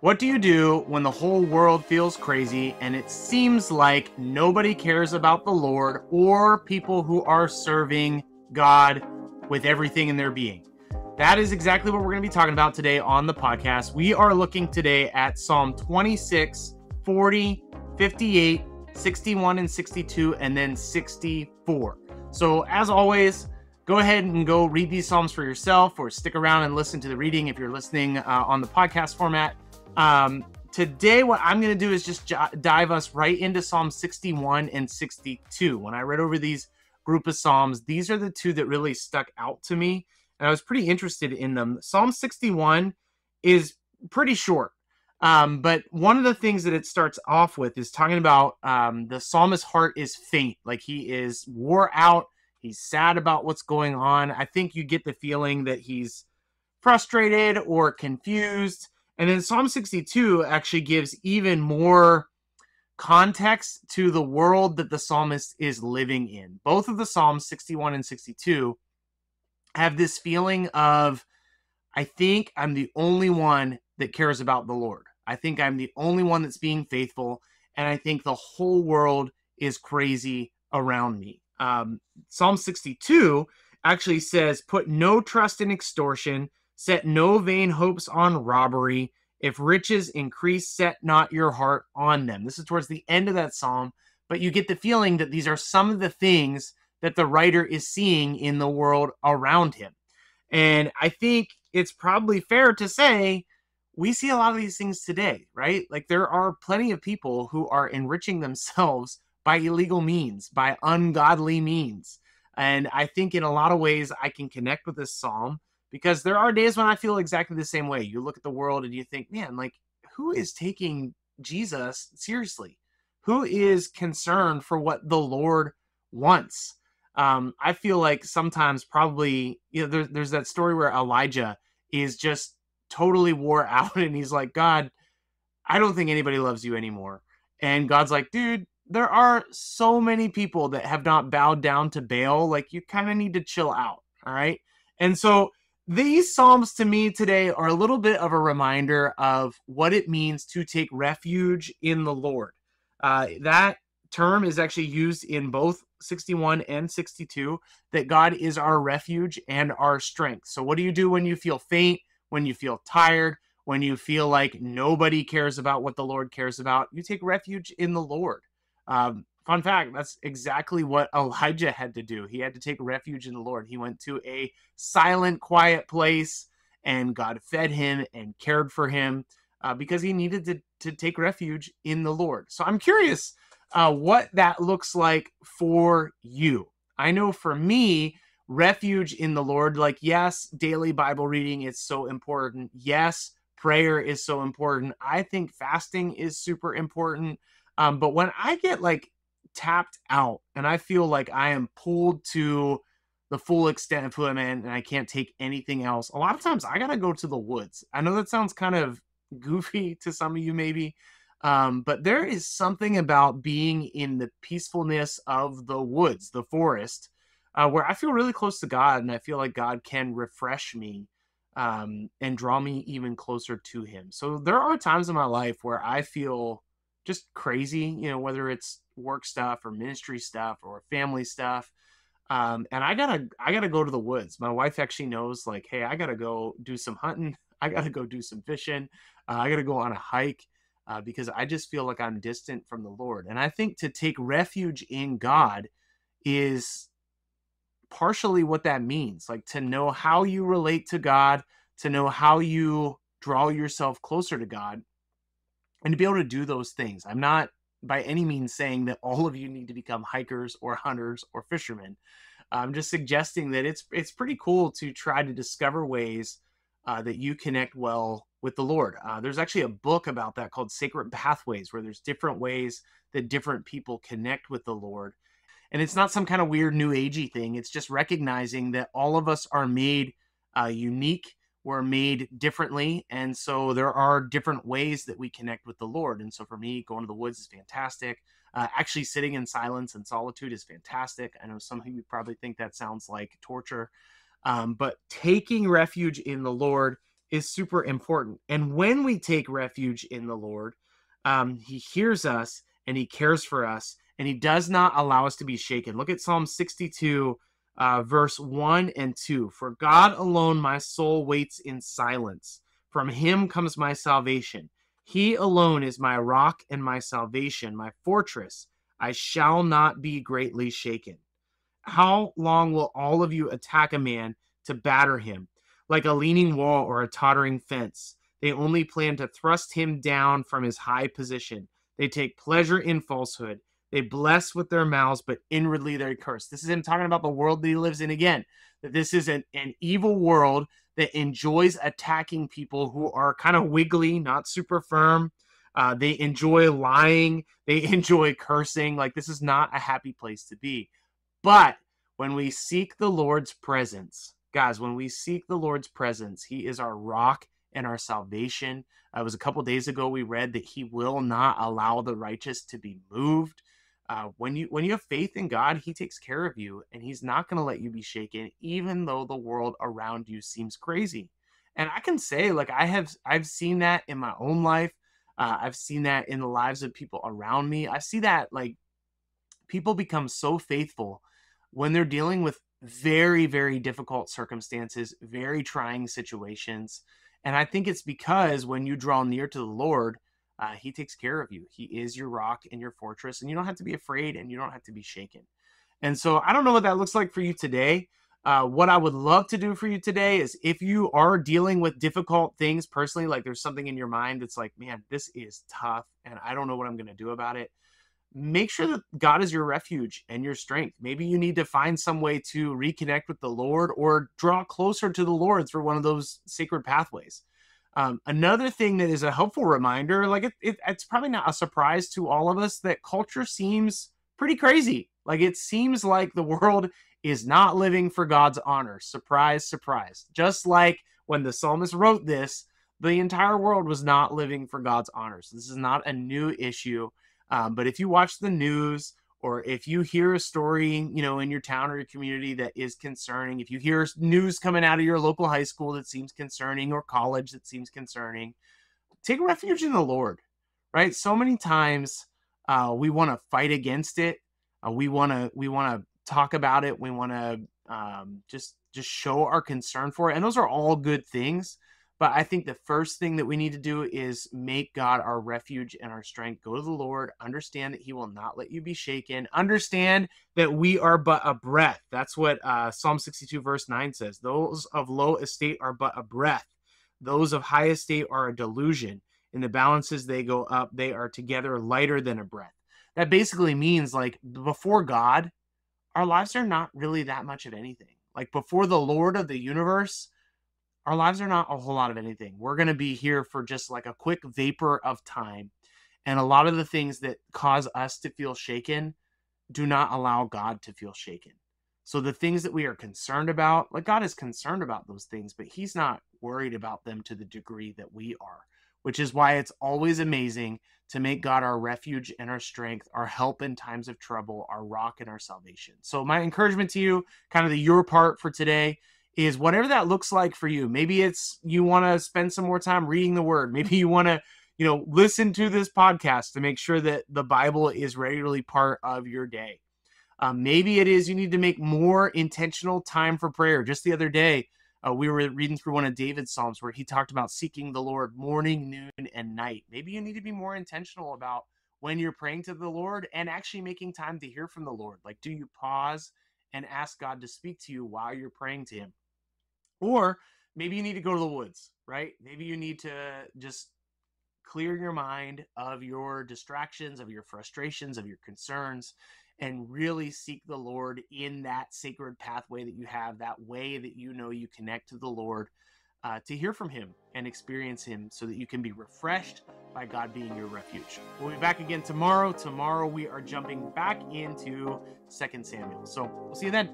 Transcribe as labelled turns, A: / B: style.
A: What do you do when the whole world feels crazy and it seems like nobody cares about the Lord or people who are serving God with everything in their being? That is exactly what we're going to be talking about today on the podcast. We are looking today at Psalm 26, 40, 58, 61, and 62, and then 64. So, as always, go ahead and go read these Psalms for yourself or stick around and listen to the reading if you're listening uh, on the podcast format. Um, today, what I'm going to do is just j- dive us right into Psalm 61 and 62. When I read over these group of Psalms, these are the two that really stuck out to me. And I was pretty interested in them. Psalm 61 is pretty short. Um, but one of the things that it starts off with is talking about um, the psalmist's heart is faint, like he is wore out. He's sad about what's going on. I think you get the feeling that he's frustrated or confused. And then Psalm 62 actually gives even more context to the world that the psalmist is living in. Both of the Psalms, 61 and 62, have this feeling of, I think I'm the only one that cares about the Lord. I think I'm the only one that's being faithful. And I think the whole world is crazy around me. Um, Psalm 62 actually says, Put no trust in extortion Set no vain hopes on robbery. If riches increase, set not your heart on them. This is towards the end of that psalm, but you get the feeling that these are some of the things that the writer is seeing in the world around him. And I think it's probably fair to say we see a lot of these things today, right? Like there are plenty of people who are enriching themselves by illegal means, by ungodly means. And I think in a lot of ways I can connect with this psalm because there are days when I feel exactly the same way. You look at the world and you think, man, like who is taking Jesus seriously? Who is concerned for what the Lord wants? Um, I feel like sometimes probably you know there's there's that story where Elijah is just totally wore out and he's like, God, I don't think anybody loves you anymore. And God's like, dude, there are so many people that have not bowed down to Baal. Like you kind of need to chill out. All right. And so these Psalms to me today are a little bit of a reminder of what it means to take refuge in the Lord. Uh, that term is actually used in both 61 and 62 that God is our refuge and our strength. So, what do you do when you feel faint, when you feel tired, when you feel like nobody cares about what the Lord cares about? You take refuge in the Lord. Um, Fun fact, that's exactly what Elijah had to do. He had to take refuge in the Lord. He went to a silent, quiet place, and God fed him and cared for him uh, because he needed to, to take refuge in the Lord. So I'm curious uh, what that looks like for you. I know for me, refuge in the Lord, like, yes, daily Bible reading is so important. Yes, prayer is so important. I think fasting is super important. Um, but when I get like tapped out and I feel like I am pulled to the full extent of who I'm in and I can't take anything else. A lot of times I got to go to the woods. I know that sounds kind of goofy to some of you, maybe, um, but there is something about being in the peacefulness of the woods, the forest, uh, where I feel really close to God and I feel like God can refresh me um, and draw me even closer to Him. So there are times in my life where I feel just crazy, you know, whether it's work stuff or ministry stuff or family stuff. Um, and I gotta I gotta go to the woods. My wife actually knows like, hey, I gotta go do some hunting. I gotta go do some fishing. Uh, I gotta go on a hike uh, because I just feel like I'm distant from the Lord. And I think to take refuge in God is partially what that means. Like to know how you relate to God, to know how you draw yourself closer to God, and to be able to do those things. I'm not by any means saying that all of you need to become hikers or hunters or fishermen. I'm just suggesting that it's it's pretty cool to try to discover ways uh, that you connect well with the Lord. Uh, there's actually a book about that called Sacred Pathways, where there's different ways that different people connect with the Lord. And it's not some kind of weird new agey thing. It's just recognizing that all of us are made uh, unique were made differently. And so there are different ways that we connect with the Lord. And so for me, going to the woods is fantastic. Uh, actually, sitting in silence and solitude is fantastic. I know some of you probably think that sounds like torture. Um, but taking refuge in the Lord is super important. And when we take refuge in the Lord, um, He hears us and He cares for us, and He does not allow us to be shaken. Look at Psalm 62, uh, verse 1 and 2. For God alone my soul waits in silence. From Him comes my salvation. He alone is my rock and my salvation, my fortress. I shall not be greatly shaken. How long will all of you attack a man to batter him? like a leaning wall or a tottering fence. They only plan to thrust him down from his high position. They take pleasure in falsehood. They bless with their mouths, but inwardly they curse. This is him talking about the world that he lives in again. That this is an, an evil world that enjoys attacking people who are kind of wiggly, not super firm. Uh, they enjoy lying. They enjoy cursing. Like, this is not a happy place to be. But when we seek the Lord's presence, Guys, when we seek the Lord's presence, He is our rock and our salvation. Uh, it was a couple days ago we read that He will not allow the righteous to be moved. Uh, when you when you have faith in God, He takes care of you, and He's not going to let you be shaken, even though the world around you seems crazy. And I can say, like I have, I've seen that in my own life. Uh, I've seen that in the lives of people around me. I see that like people become so faithful when they're dealing with very, very difficult circumstances, very trying situations. And I think it's because when you draw near to the Lord, uh, He takes care of you. He is your rock and your fortress, and you don't have to be afraid and you don't have to be shaken. And so I don't know what that looks like for you today. Uh, what I would love to do for you today is if you are dealing with difficult things personally, like there's something in your mind that's like, man, this is tough and I don't know what I'm going to do about it make sure that God is your refuge and your strength. Maybe you need to find some way to reconnect with the Lord or draw closer to the Lord through one of those sacred pathways. Um, another thing that is a helpful reminder, like it, it, it's probably not a surprise to all of us that culture seems pretty crazy. Like it seems like the world is not living for God's honor. Surprise, surprise. Just like when the psalmist wrote this, the entire world was not living for God's honor. So this is not a new issue. Um, but if you watch the news or if you hear a story, you know, in your town or your community that is concerning, if you hear news coming out of your local high school that seems concerning or college that seems concerning, take refuge in the Lord, right? So many times uh, we want to fight against it. Uh, we want to we want to talk about it. We want to um, just just show our concern for it, and those are all good things. But I think the first thing that we need to do is make God our refuge and our strength. Go to the Lord, understand that He will not let you be shaken. Understand that we are but a breath. That's what uh, Psalm 62, verse 9 says. Those of low estate are but a breath, those of high estate are a delusion. In the balances they go up, they are together lighter than a breath. That basically means like before God, our lives are not really that much of anything. Like before the Lord of the universe, our lives are not a whole lot of anything. We're going to be here for just like a quick vapor of time. And a lot of the things that cause us to feel shaken do not allow God to feel shaken. So the things that we are concerned about, like God is concerned about those things, but he's not worried about them to the degree that we are, which is why it's always amazing to make God our refuge and our strength, our help in times of trouble, our rock and our salvation. So my encouragement to you, kind of the your part for today, is whatever that looks like for you. Maybe it's you want to spend some more time reading the word. Maybe you want to, you know, listen to this podcast to make sure that the Bible is regularly part of your day. Um, maybe it is you need to make more intentional time for prayer. Just the other day, uh, we were reading through one of David's Psalms where he talked about seeking the Lord morning, noon, and night. Maybe you need to be more intentional about when you're praying to the Lord and actually making time to hear from the Lord. Like, do you pause and ask God to speak to you while you're praying to Him? Or maybe you need to go to the woods, right? Maybe you need to just clear your mind of your distractions, of your frustrations, of your concerns, and really seek the Lord in that sacred pathway that you have, that way that you know you connect to the Lord. Uh, to hear from him and experience him so that you can be refreshed by God being your refuge. We'll be back again tomorrow. Tomorrow we are jumping back into Second Samuel. So we'll see you then.